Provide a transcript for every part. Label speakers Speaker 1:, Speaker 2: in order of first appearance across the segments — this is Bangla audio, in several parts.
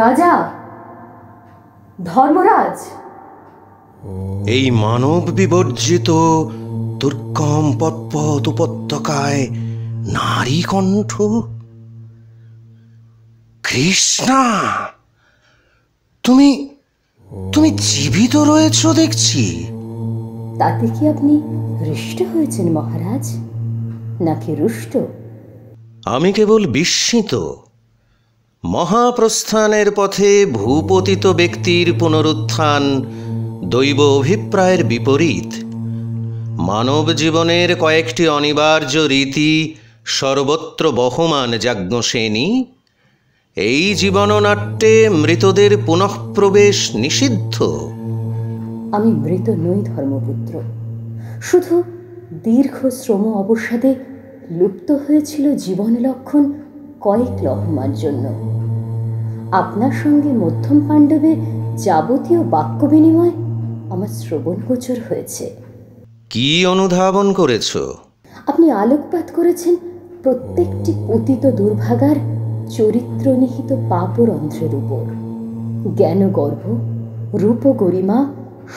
Speaker 1: রাজা? ধর্মরাজ?
Speaker 2: এই মানব বিবর্জিত দুর্গম পথপথ উপত্যকায় নারী কণ্ঠ? কৃষ্ণা তুমি তুমি জীবিত রয়েছ দেখছি।
Speaker 1: তাতে কি আপনি হৃষ্ট হয়েছেন মহারাজ? নাকি রুষ্ট?
Speaker 2: আমি কেবল বিস্মিত। মহাপ্রস্থানের পথে ভূপতিত ব্যক্তির পুনরুত্থান দৈব অভিপ্রায়ের বিপরীত। মানব জীবনের কয়েকটি অনিবার্য রীতি সর্বত্র বহমান যাজ্ঞসেনী এই জীবননাট্যে মৃতদের পুনঃপ্রবেশ নিষিদ্ধ।
Speaker 1: আমি মৃত নই ধর্মপুত্র। শুধু দীর্ঘ শ্রম অবসাদে লুপ্ত হয়েছিল জীবন লক্ষণ কয়েক লহমার জন্য। আপনার সঙ্গে মধ্যম পাণ্ডবের যাবতীয় বাক্য বিনিময় আমার শ্রবণগোচর হয়েছে।
Speaker 2: কি অনুধাবন করেছ?
Speaker 1: আপনি আলোকপাত করেছেন প্রত্যেকটি পতিত দুর্ভাগার চরিত্র নিহিত পাপরন্ধ্রের উপর। জ্ঞানগর্ভ রূপ গরিমা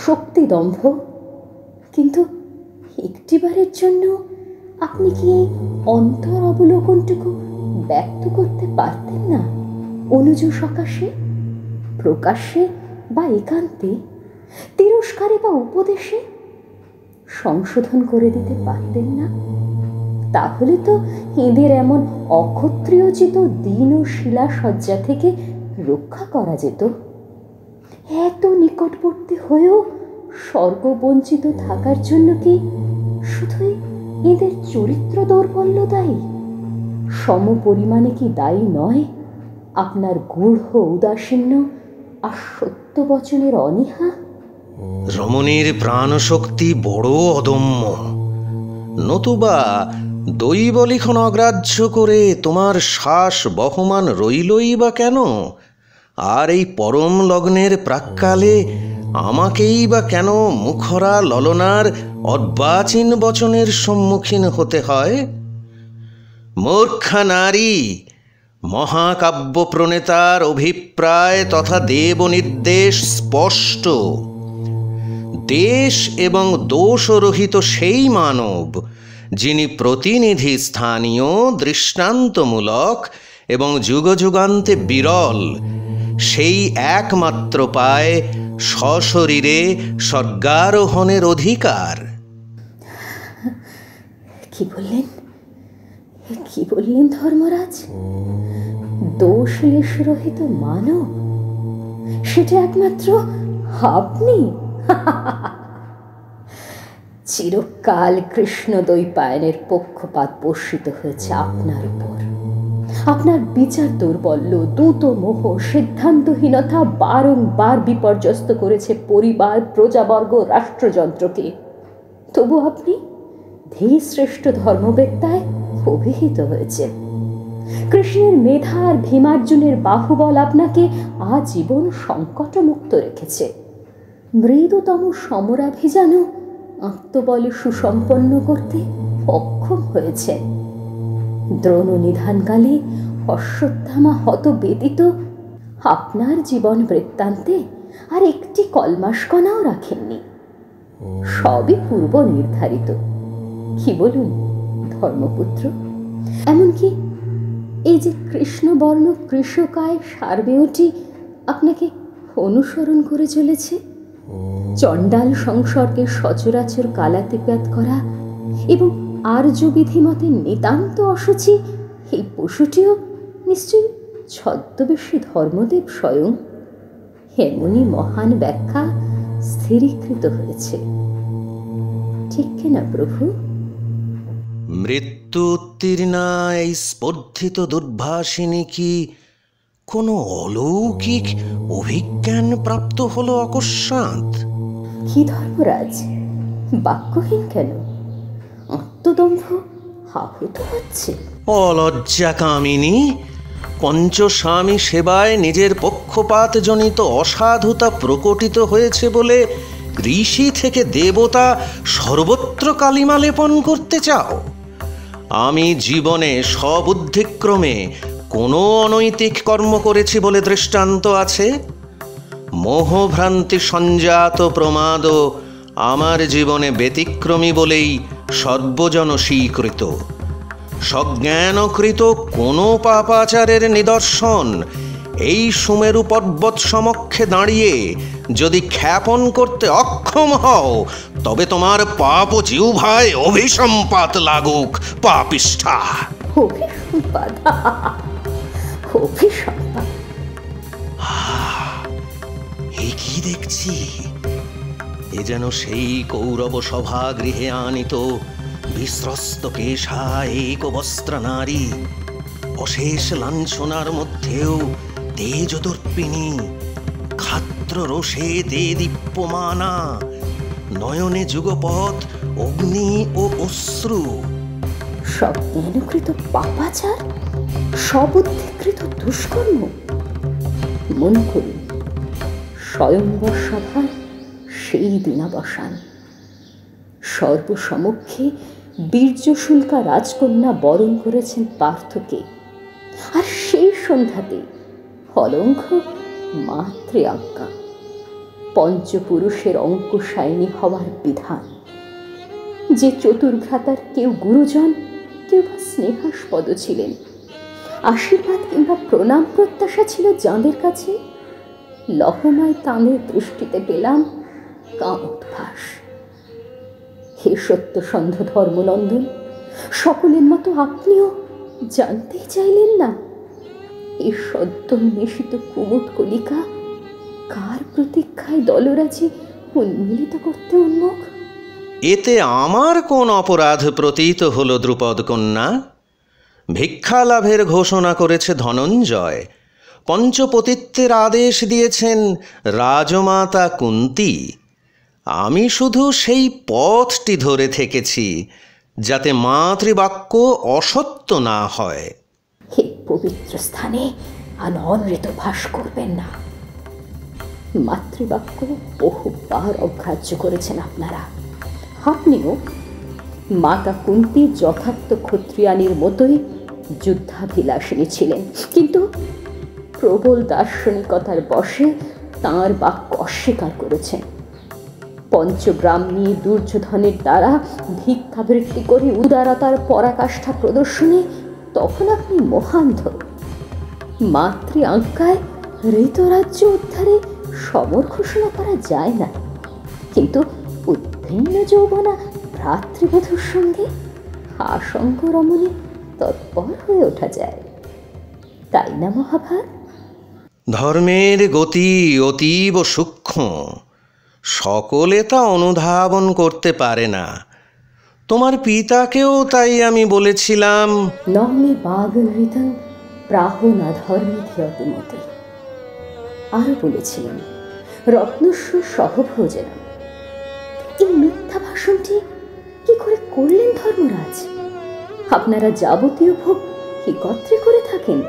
Speaker 1: শক্তি দম্ভ কিন্তু একটিবারের জন্য আপনি কি অন্তর অবলোকনটুকু ব্যক্ত করতে পারতেন না। অনুজ সকাশে, প্রকাশ্যে বা একান্তে, তিরস্কারে বা উপদেশে সংশোধন করে দিতে পারতেন না। তাহলে তো এদের এমন অক্ষত্রিয়চিত দিন ও শিলা সজ্জা থেকে রক্ষা করা যেত। এত নিকটবর্তী হয়েও স্বর্গবঞ্চিত থাকার জন্য কি শুধুই এদের চরিত্র দৌর্বল্য দায়ী সম পরিমাণে কি দায়ী নয়? আপনার গূঢ় উদাসীন্য আর সত্য বচনের অনীহা?
Speaker 2: রমণীর প্রাণশক্তি বড় অদম্য। নতুবা দৈব লিখন অগ্রাহ্য করে তোমার শ্বাস বহমান রইলই বা কেন? আর এই পরম লগ্নের প্রাক্কালে আমাকেই বা কেন মুখরা ললনার অর্বাচীন বচনের সম্মুখীন হতে হয়? মূর্খা নারী, মহাকাব্য প্রণেতার অভিপ্রায় তথা দেবনির্দেশ স্পষ্ট। দেশ এবং দোষরহিত সেই মানব, যিনি প্রতিনিধি স্থানীয়, দৃষ্টান্তমূলক এবং যুগযুগান্তে বিরল, সেই একমাত্র পায় সশরীরে স্বর্গারোহণের অধিকার।
Speaker 1: কি বললেন? কি বললেন, ধর্মরাজ, দোষ লেশ রহিত মানব, সেটা একমাত্র আপনি। চিরকাল কৃষ্ণ দৈপায়নের পক্ষপাত বর্ষিত হয়েছে আপনার উপর। আপনার বিচার দৌর্বল্য, দ্রুত মোহ, সিদ্ধান্তহীনতা বারংবার বিপর্যস্ত করেছে পরিবার, প্রজাবর্গ, রাষ্ট্রযন্ত্রকে। তবু আপনি ধীর শ্রেষ্ঠ ধর্মবেত্তায় অভিহিত হয়েছে। কৃষ্ণের মেধা আর ভীমার্জুনের বাহুবল আপনাকে আজীবন সংকটমুক্ত রেখেছে। মৃদুতম সমরাভিযানও আত্মবলে সুসম্পন্ন করতে অক্ষম হয়েছে। দ্রোণ নিধানকালে অশ্বত্থামা হত ব্যতীত আপনার জীবন বৃত্তান্তে আর একটি কলমাসকণাও রাখেননি। সবই পূর্ব নির্ধারিত কি বলুন? ধর্মপুত্র এমনকি এই যে কৃষ্ণবর্ণ কৃষকায় সারবেয়টি আপনাকে অনুসরণ করে চলেছে। চণ্ডাল সংসর্গের সচরাচর কালাতিপাত করা এবং আর্য বিধিমতে নিতান্ত অসুচি এই পশুটিও নিশ্চয়ই ছদ্মবেশী ধর্মদেব স্বয়ং। এমনই মহান ব্যাখ্যা স্থিরীকৃত হয়েছে। ঠিক কিনা প্রভু?
Speaker 2: মৃত্যু উত্তীর্ণা এই স্পর্ধিত দুর্ভাষিনী কি? কোনো অলৌকিক অভিজ্ঞান প্রাপ্ত হলো অকস্মাৎ?
Speaker 1: কি ধর্মরাজ? বাক্যহীন কেন? আত্মদম্ভ আহত হচ্ছে।
Speaker 2: অলজ্জা কামিনী পঞ্চস্বামী সেবায় নিজের পক্ষপাতজনিত অসাধুতা প্রকটিত হয়েছে বলে ঋষি থেকে দেবতা সর্বত্র কালিমা লেপন করতে চাও? আমি জীবনে সবুদ্ধিক্রমে কোনো অনৈতিক কর্ম করেছি বলে দৃষ্টান্ত আছে? মোহভ্রান্তি সঞ্জাত প্রমাদ আমার জীবনে ব্যতিক্রমী বলেই সর্বজন স্বীকৃত সজ্ঞানকৃত কোনো পাপাচারের নিদর্শন এই সুমেরু পর্বত সমক্ষে দাঁড়িয়ে যদি খ্যাপন করতে অক্ষম হও তবে তোমার পাপ জিউভায় অভিসম্পাত লাগুক পাপিষ্ঠা।
Speaker 1: অভিসম্পাদ অভিসম্পাদ
Speaker 2: এ কি দেখছি? এ যেন সেই কৌরব সভা গৃহে আনিত বিস্রস্ত কেশা এক বস্ত্র নারী অশেষ লাঞ্ছনার মধ্যেও তেজদর্পিণী খাত্র রোষে দে দীপ্যমানা নয়নে যুগপথ, অগ্নি ও অশ্রু।
Speaker 1: সজ্ঞানকৃত পাপাচার সবুদ্ধিকৃত দুষ্কর্ম। মনে করুন স্বয়ংবর সভার সেই দিনাবসান। সর্বসমক্ষে বীর্যশুল্কা রাজকন্যা বরণ করেছেন পার্থকে। আর সেই সন্ধ্যাতে অলঙ্ঘ মাতৃ আজ্ঞা পঞ্চপুরুষের অঙ্কুশায়নী হওয়ার বিধান। যে চতুর্ভ্রাতার কেউ গুরুজন, কেউ বা স্নেহাস্পদ ছিলেন। আশীর্বাদ কিংবা প্রণাম প্রত্যাশা ছিল যাঁদের কাছে। লহময় তাঁদের দৃষ্টিতে পেলাম কামোদ্ভাস হে সত্যসন্ধ ধর্মনন্দন, সকলের মতো আপনিও জানতেই চাইলেন না? এ এই সদ্যোন্মেষিত কুমুদ কলিকা কার প্রতীক্ষায় দলরাজি উন্মিলিত করতে উন্মুখ?
Speaker 2: এতে আমার কোন অপরাধ প্রতীত হল দ্রুপদ কন্যা? ভিক্ষা লাভের ঘোষণা করেছে ধনঞ্জয়। পঞ্চপতিত্বের আদেশ দিয়েছেন রাজমাতা কুন্তি। আমি শুধু সেই পথটি ধরে থেকেছি যাতে মাতৃবাক্য অসত্য না হয়।
Speaker 1: পবিত্র স্থানে আর অনৃত ভাস করবেন না। মাতৃবাক্য বহুবার অগ্রাহ্য করেছেন আপনারা। আপনিও মাতা কুন্তি যথার্থ ক্ষত্রিয়ানির মতোই যুদ্ধাভিলাষিনী ছিলেন। কিন্তু প্রবল দার্শনিকতার বশে তাঁর বাক্য অস্বীকার করেছেন। পঞ্চগ্রাম নিয়ে দুর্যোধনের দ্বারা ভিক্ষাবৃত্তি করে উদারতার পরাকাষ্ঠা প্রদর্শনে তখন আপনি মহান্ধ মাতৃ আজ্ঞায় ঋতরাজ্য উদ্ধারে সমর ঘোষণা করা যায় না। কিন্তু উদ্ভিন্ন যৌবনা ভ্রাতৃবধূর সঙ্গে আশঙ্ক রমণী তৎপর হয়ে ওঠা যায়। তাই না মহাভার
Speaker 2: ধর্মের গতি অতীব সূক্ষ্ম। সকলে তা অনুধাবন করতে পারে না। তোমার পিতাকেও তাই আমি বলেছিলাম।
Speaker 1: নমে বাগহৃতং প্রাহনা ধর্মে মতে আরও বলেছিলেন, রত্নস্ব সহভোজনম। এই মিথ্যা ভাষণটি কি করে করলেন ধর্মরাজ? আপনারা যাবতীয় ভোগ একত্রে করে থাকেন,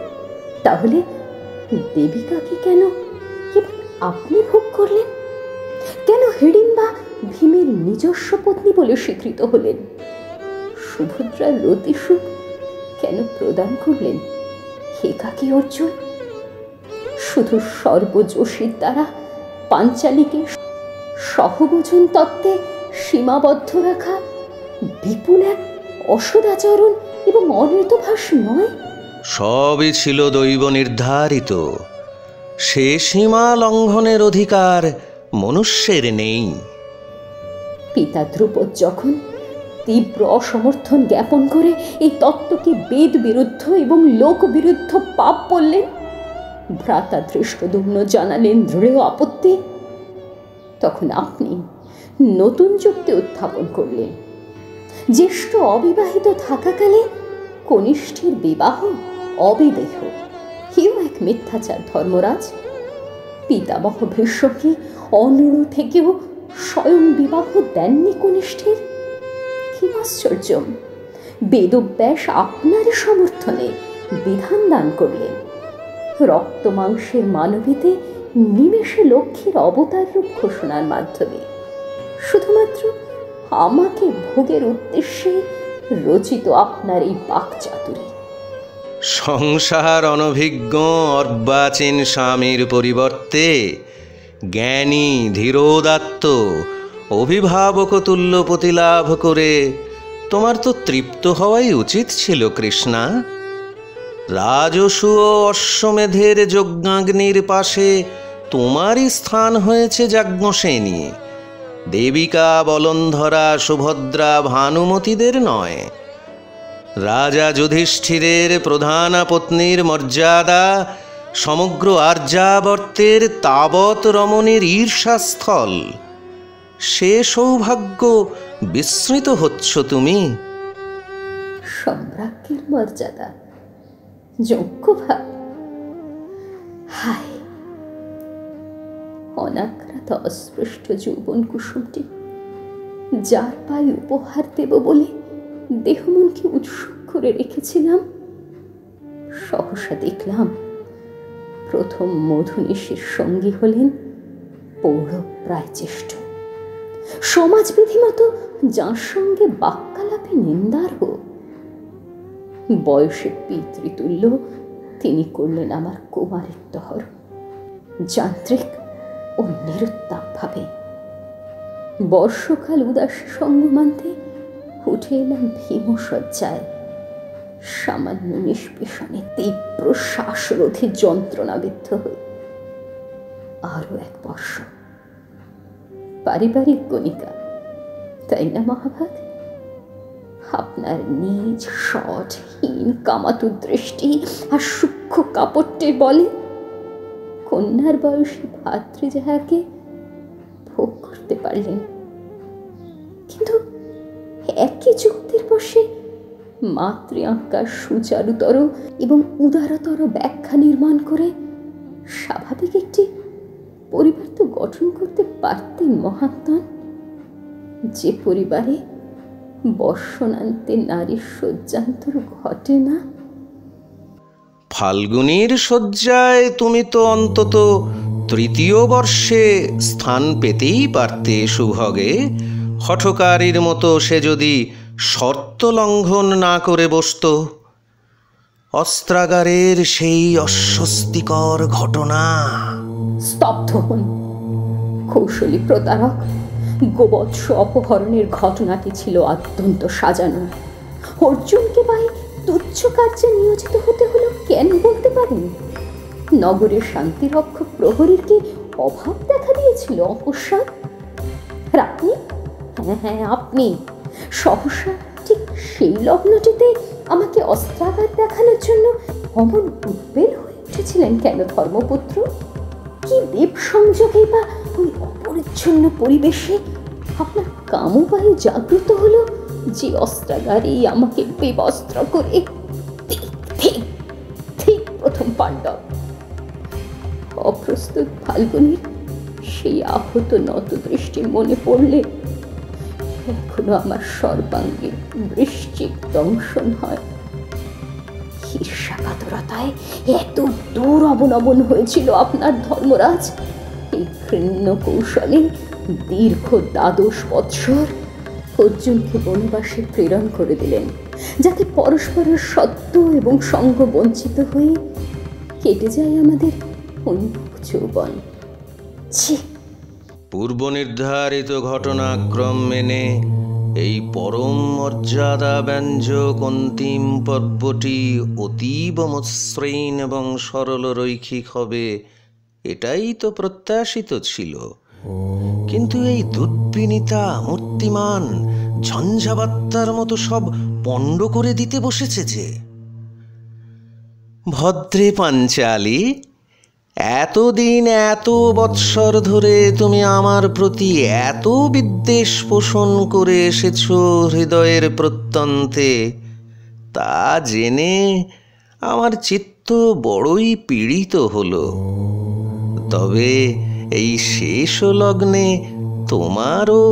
Speaker 1: তাহলে দেবিকাকে কেন আপনি ভোগ করলেন? কেন হিড়িম্বা ভীমের নিজস্ব পত্নী বলে স্বীকৃত হলেন? সুভদ্রার রতিসুখ কেন প্রদান করলেন? একাকী অর্জুন শুধু সর্বযোশীর দ্বারা পাঞ্চালীকে সহভোজন তত্ত্বে সীমাবদ্ধ রাখা বিপুল এক অসদাচরণ এবং অনৃতভাস নয়?
Speaker 2: সবই ছিল দৈব নির্ধারিত। সে সীমা লঙ্ঘনের অধিকার মনুষ্যের নেই।
Speaker 1: পিতা ধ্রুপদ যখন তীব্র অসমর্থন জ্ঞাপন করে এই তত্ত্বকে বেদ বিরুদ্ধ এবং লোক বিরুদ্ধ পাপ বললেন ভ্রাতা ধৃষ্টদুম্ন জানালেন দৃঢ় আপত্তি। তখন আপনি নতুন যুক্তি উত্থাপন করলেন। জ্যেষ্ঠ অবিবাহিত থাকাকালে কনিষ্ঠের বিবাহ অবিদেহ কেউ এক মিথ্যাচার ধর্মরাজ। পিতামহ ভীষ্মকে অনড় থেকেও স্বয়ং বিবাহ দেননি কনিষ্ঠের। কি আশ্চর্য! বেদব্যাস আপনার সমর্থনে বিধান দান করলেন। রক্ত মাংসের মানবীতে নিমেষে লক্ষ্মীর অবতার রূপ ঘোষণার মাধ্যমে। শুধুমাত্র আমাকে ভোগের উদ্দেশ্যে রচিত আপনার এই বাক চাতুরী।
Speaker 2: সংসার অনভিজ্ঞ অর্বাচীন স্বামীর পরিবর্তে জ্ঞানী ধীরোদাত্ত অভিভাবক তুল্য প্রতিলাভ করে তোমার তো তৃপ্ত হওয়াই উচিত ছিল কৃষ্ণা। রাজসু ও অশ্বমেধের যজ্ঞাগ্নির পাশে তোমারই স্থান হয়েছে যাজ্ঞসেনী। দেবিকা বলন্ধরা সুভদ্রা ভানুমতিদের নয়। রাজা যুধিষ্ঠিরের প্রধানা পত্নীর মর্যাদা, সমগ্র আর্যাবর্তের তাবৎ রমণের ঈর্ষাস্থল। সে সৌভাগ্য বিস্মৃত হচ্ছ তুমি।
Speaker 1: সম্রাজ্ঞের মর্যাদা। যোগ্য ভাব হায় অনাক্রাত অস্পৃষ্ট যৌবন কুসুমটি, যার পায়ে উপহার দেব বলে দেহমনকে উৎসুক করে রেখেছিলাম, সহসা দেখলাম প্রথম মধুনিষের সঙ্গী হলেন পৌর প্রায় চেষ্ট সমাজবিধি মতো যার সঙ্গে বাক্যালাপে নিন্দার হোক বয়সে পিতৃতুল্য, তিনি করলেন আমার কুমারিত্ব হর যান্ত্রিক ও নিরুত্তাপ ভাবে। বর্ষকাল উদাসী সঙ্গমান্তে উঠে এলাম ভীমসজ্জায় সামান্য নিষ্পেষণে তীব্র শ্বাসরোধে যন্ত্রণাবিদ্ধ হই। আরও এক বর্ষ। পারিবারিক গণিকা তাই না মহাভাগ আপনার নিজ সৎহীন কামাতু দৃষ্টি আর সূক্ষ্ম কাপড়টি বলে। কন্যার বয়সী ভাতৃ যাহাকে ভোগ করতে পারলেন। কিন্তু একই যুক্তির বসে মাতৃ আঁকার সুচারুতর এবং উদারতর ব্যাখ্যা নির্মাণ করে স্বাভাবিক একটি পরিবার তো গঠন করতে পারতেন মহাত্মান যে পরিবারে বর্ষণান্তে নারীর শয্যান্তর ঘটে না।
Speaker 2: ফাল্গুনির শয্যায় তুমি তো অন্তত তৃতীয় বর্ষে স্থান পেতেই পারতে সুভগে। হঠকারীর মতো সে যদি শর্ত লঙ্ঘন না করে বসত অস্ত্রাগারের সেই অস্বস্তিকর ঘটনা।
Speaker 1: স্তব্ধ হন কৌশলী প্রতারক গোবৎস অপহরণের ঘটনাটি ছিল অত্যন্ত সাজানো। অর্জুনকে পাই তুচ্ছ কার্যে নিয়োজিত হতে হলো কেন বলতে পারেন নগরের শান্তিরক্ষক প্রহরীর কি অভাব দেখা দিয়েছিল অকস্মাৎ আর আপনি? হ্যাঁ হ্যাঁ আপনি। সহসা ঠিক সেই লগ্নটিতে আমাকে অস্ত্রাঘাত দেখানোর জন্য অমন উদ্বেল হয়ে উঠেছিলেন কেন ধর্মপুত্র? কি দেব সংযোগে বা ওই অপরিচ্ছন্ন পরিবেশে আপনার জাগ্রত হলো যে অস্ত্রাগারেই আমাকে করে ঠিক প্রথম পাণ্ডব। অপ্রস্তুত ফাল্গুনির সেই আহত নত দৃষ্টি মনে পড়লে এখনও আমার সর্বাঙ্গে বৃশ্চিক দংশন হয়। ঈর্ষাকাতরতায় এত দূর অবনমন হয়েছিল আপনার ধর্মরাজ। এই ঘৃণ্য কৌশলে দীর্ঘ দ্বাদশ বৎসর অর্জুনকে বনবাসে প্রেরণ করে দিলেন, যাতে পরস্পরের সত্য এবং সঙ্গ বঞ্চিত হয়ে কেটে যায় আমাদের যৌবন।
Speaker 2: পূর্ব নির্ধারিত ঘটনাক্রম মেনে এই পরম মর্যাদা ব্যঞ্জক অন্তিম পর্বটি অতীব মসৃণ এবং সরল রৈখিক হবে। এটাই তো প্রত্যাশিত ছিল। কিন্তু এই দুর্বিনীতা মূর্তিমান ঝঞ্ঝাবাত্তার মতো সব পণ্ড করে দিতে বসেছে যে। ভদ্রে পাঞ্চালী এতদিন, এত বৎসর ধরে তুমি আমার প্রতি এত বিদ্বেষ পোষণ করে এসেছ হৃদয়ের প্রত্যন্তে। তা জেনে আমার চিত্ত বড়ই পীড়িত হলো। তবে এই শেষ লগ্নে তোমারও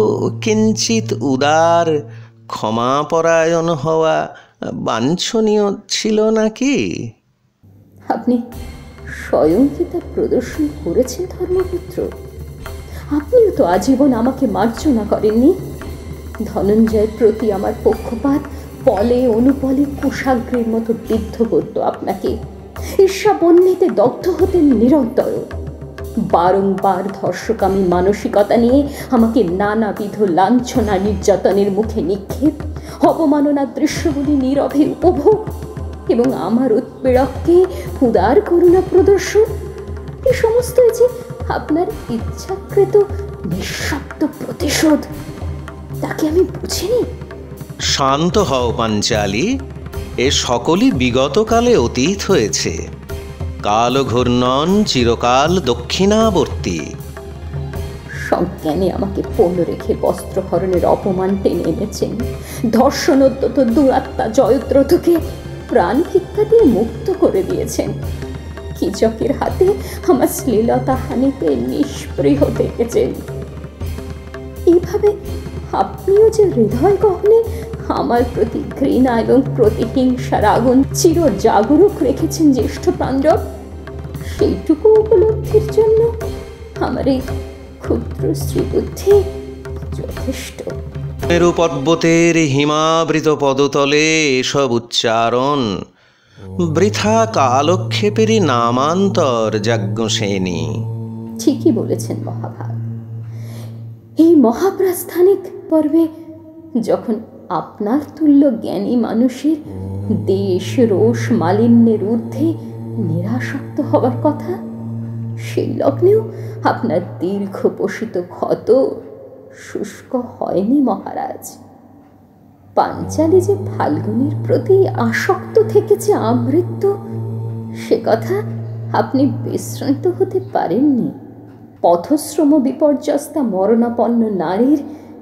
Speaker 2: কিঞ্চিত উদার ক্ষমাপরায়ণ হওয়া বাঞ্ছনীয় ছিল নাকি?
Speaker 1: আপনি স্বয়ং কি তা প্রদর্শন করেছেন ধর্মপুত্র। আপনিও তো আজীবন আমাকে মার্জনা করেননি। ধনঞ্জয়ের প্রতি আমার পক্ষপাত, পলে অনুপলে কুশাগ্রের মতো বিদ্ধ করত আপনাকে। ঈর্ষা ঈর্ষাবন্যেতে দগ্ধ হতেন নিরন্তর। বারংবার ধর্ষকামী মানসিকতা নিয়ে আমাকে নানাবিধ লাঞ্ছনা, নির্যাতনের মুখে নিক্ষেপ অবমাননার দৃশ্যগুলি নীরবে উপভোগ এবং আমার উৎপীড়ককে উদার করুণা প্রদর্শন। এ সমস্ত যে আপনার ইচ্ছাকৃত নিঃশব্দ প্রতিশোধ তাকে আমি বুঝিনি।
Speaker 2: শান্ত হও পাঞ্চালি এ সকলই বিগতকালে অতীত হয়েছে। কাল ঘূর্ণন চিরকাল দক্ষিণাবর্তী।
Speaker 1: সজ্ঞানে আমাকে পণ্য রেখে বস্ত্রহরণের অপমান টেনে এনেছেন। ধর্ষণোদ্যত দুরাত্মা জয়দ্রথকে প্রাণ ভিক্ষা দিয়ে মুক্ত করে দিয়েছেন কীচকের হাতে আমার শ্লীলতা হানিতে নিষ্পৃহ দেখেছেন এইভাবে আপনিও যে হৃদয় গহনে আমার প্রতি ঘৃণা এবং প্রতিহিংসার আগুন চির জাগরুক রেখেছেন জ্যেষ্ঠ পাণ্ডব, সেইটুকু উপলব্ধির জন্য আমার এই ক্ষুদ্র শ্রীবুদ্ধি যথেষ্ট।
Speaker 2: মেরু পর্বতের হিমাবৃত পদতলে এসব উচ্চারণ। বৃথা কালক্ষেপেরই নামান্তর যাজ্ঞসেনী।
Speaker 1: ঠিকই বলেছেন মহাভাগ এই মহাপ্রাস্থানিক পর্বে যখন আপনার তুল্য জ্ঞানী মানুষের দেশ রোষ মালিন্যের ঊর্ধ্বে নিরাসক্ত হবার কথা, সেই লগ্নেও আপনার দীর্ঘ পোষিত ক্ষত শুষ্ক হয়নি মহারাজ। পাঞ্চালি যে ফাল্গুনের প্রতি আসক্ত থেকেছে আমৃত্যু, সে কথা আপনি বিশ্রান্ত হতে পারেননি। পথশ্রম বিপর্যস্তা মরণাপন্ন নারীর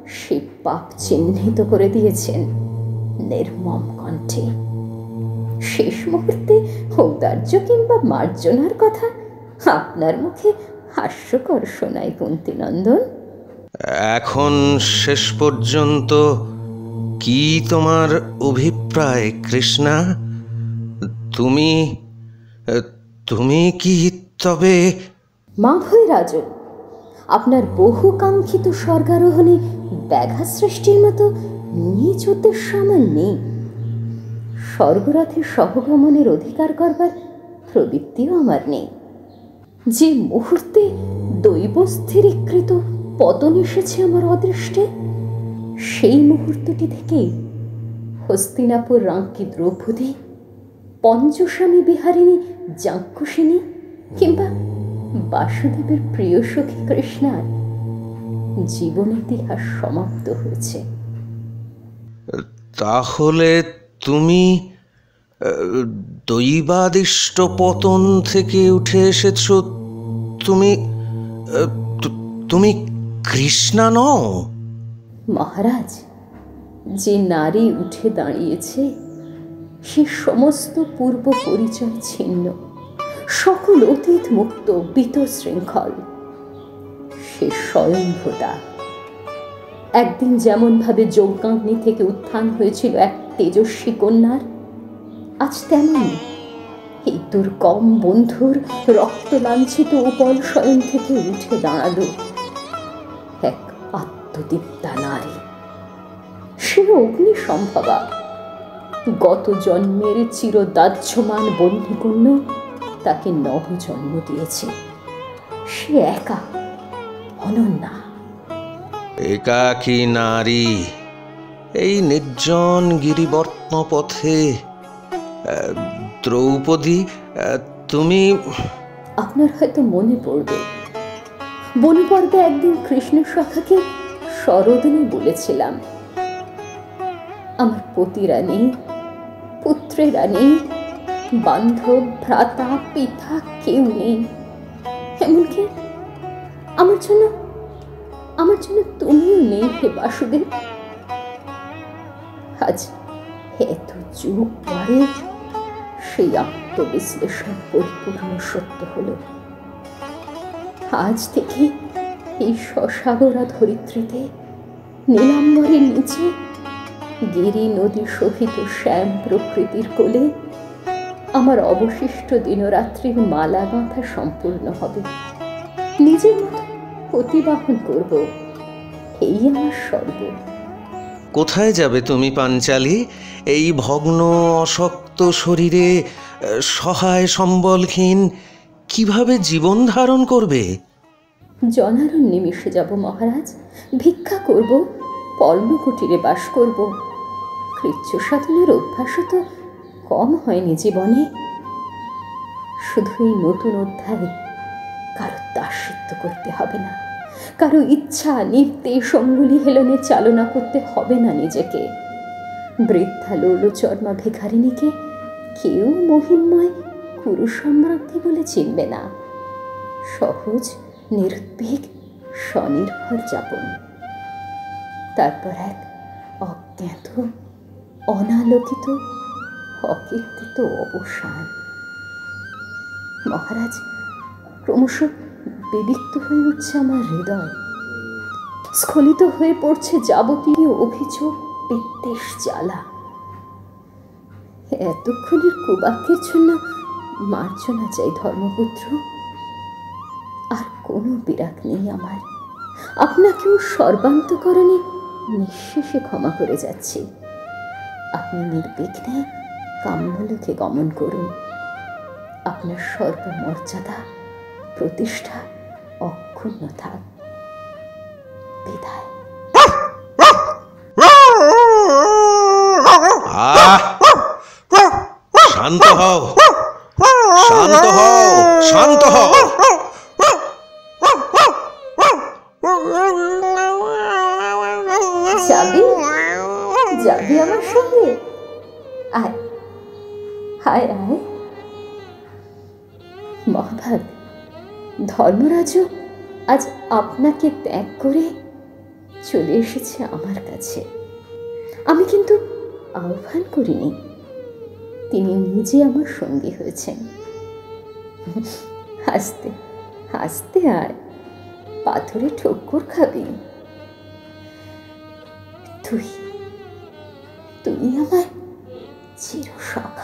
Speaker 1: সে পাপ চিহ্নিত করে দিয়েছেন নির্মম কণ্ঠে। শেষ মুহূর্তে ঔদার্য কিংবা মার্জনার কথা আপনার মুখে হাস্যকর শোনায় কুন্তিনন্দন।
Speaker 2: এখন শেষ পর্যন্ত কি তোমার অভিপ্রায়, কৃষ্ণা? তুমি তুমি কি তবে?
Speaker 1: মাভৈ রাজন, আপনার বহুকাঙ্ক্ষিত স্বর্গারোহণে ব্যাঘাত সৃষ্টির মতো নিজ উদ্দেশ্য আমার নেই। স্বর্গরথে সহগমনের অধিকার করবার প্রবৃত্তিও আমার নেই। যে মুহূর্তে দৈব স্থিরীকৃত পতন এসেছে আমার অদৃষ্টে। সেই মুহূর্তটি থেকেই হস্তিনাপুর রাঙ্কি দ্রৌপদী, পঞ্চস্বামী বিহারিণী যাজ্ঞসিনী কিংবা বাসুদেবের প্রিয় সখী কৃষ্ণার জীবন ইতিহাস সমাপ্ত হয়েছে।
Speaker 2: তাহলে তুমি দৈবাদিষ্ট পতন থেকে উঠে এসেছ। তুমি তুমি কৃষ্ণা নও
Speaker 1: মহারাজ, যে নারী উঠে দাঁড়িয়েছে, সে সমস্ত পূর্ব পরিচয় ছিন্ন। সকল অতীত মুক্ত বিত শৃঙ্খল সে স্বয়ংভূতা। একদিন যেমনভাবে যজ্ঞাগ্নি থেকে উত্থান হয়েছিল এক তেজস্বী কন্যার, আজ তেমন এই দুর্গম বন্ধুর রক্ত লাঞ্ছিত উপল শয়ন থেকে উঠে দাঁড়াল। আত্মদীপ্তা নারী। সে অগ্নি সম্ভবা গত জন্মের চিরদাহ্যমান বন্দিকন্য তাকে নব জন্ম দিয়েছে। সে একা অনন্যা।
Speaker 2: একাকী নারী এই নির্জন গিরিবর্ত্ম পথে দ্রৌপদী তুমি
Speaker 1: আপনার হয়তো মনে পড়বে বনে পর্বে একদিন কৃষ্ণ সখাকে সরোদিনী বলেছিলাম, আমার পতিরা নেই পুত্রেরা নেই বান্ধব, ভ্রাতা, পিতা কেউ নেই। এমনকি আমার জন্য আমার জন্য তুমিও নেই হে বাসুদেব। আজ এত যুগ পরে সেই আত্মবিশ্লেষণ পরিপূর্ণ সত্য হলো। আজ থেকে এই সসাগরা ধরিত্রীতে, নীলাম্বরের নিচে, গিরি নদী শোভিত শ্যাম প্রকৃতির কোলে, আমার অবশিষ্ট দিনরাত্রির মালা গাঁথা সম্পূর্ণ হবে। নিজের মতো প্রতিবাহন করব, এই আমার স্বর্গ।
Speaker 2: কোথায় যাবে তুমি পাঞ্চালি? এই ভগ্ন অশক্ত শরীরে সহায় সম্বলহীন, কীভাবে জীবন ধারণ করবে?
Speaker 1: জনারণ্যে মিশে যাব মহারাজ। ভিক্ষা করব, পর্ণকুটিরে বাস করব। কৃচ্ছ সাধনের অভ্যাসও তো কম হয়নি জীবনে। শুধু এই নতুন অধ্যায় কারও দাসিত্ব করতে হবে না। কারও ইচ্ছা, নির্দেশ, অঙ্গুলি হেলনে চালনা করতে হবে না নিজেকে। বৃদ্ধা লোলচর্মা ভিখারিণীকে কেউ মহিমময় কুরু সম্রাজ্ঞী বলে চিনবে না। সহজ নির্ভীক স্বনির্ভর যাপন। তারপর এক অজ্ঞাত, অনালোকিত, অকীর্তিত অবসান। মহারাজ, ক্রমশ বিবিক্ত হয়ে উঠছে আমার হৃদয়। স্খলিত হয়ে পড়ছে যাবতীয় অভিযোগ, বিদ্বেষ, জ্বালা। এতক্ষণের কুবাক্যের জন্য মার্জনা চাই ধর্মপুত্র। আর কোনো বিরাগ নেই আমার। আপনাকেও সর্বান্তকরণে নিঃশেষে ক্ষমা করে যাচ্ছি। আপনি নির্বিঘ্নে কাম্যলোকে গমন করুন। আপনার সর্বমর্যাদা, প্রতিষ্ঠা অক্ষুণ্ণ থাক। বিদায়।
Speaker 2: শান্ত হও। শান্ত হও। শান্ত হও।
Speaker 1: মহাভাগ ধর্মরাজও আজ আপনাকে ত্যাগ করে চলে এসেছে আমার কাছে। আমি কিন্তু আহ্বান করিনি, তিনি নিজে আমার সঙ্গী হয়েছেন। হাসতে হাসতে আর পাথরে ঠক্কর খাবি। তুই তুই আমার চির সখা